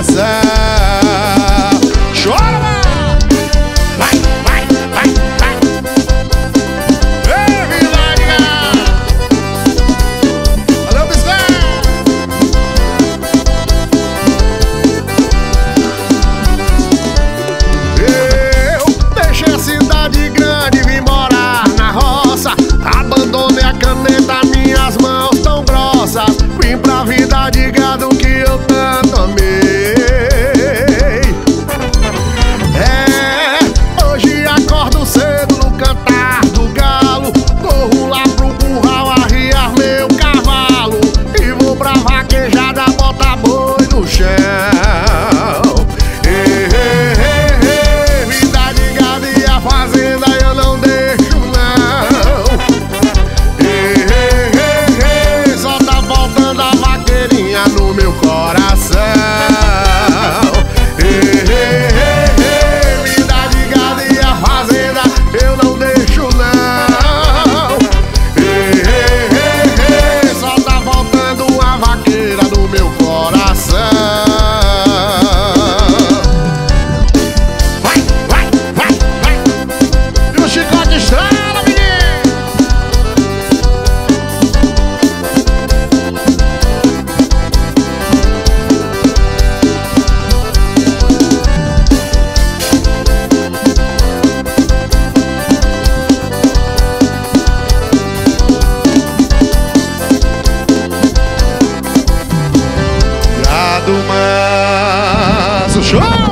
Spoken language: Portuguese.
casa show!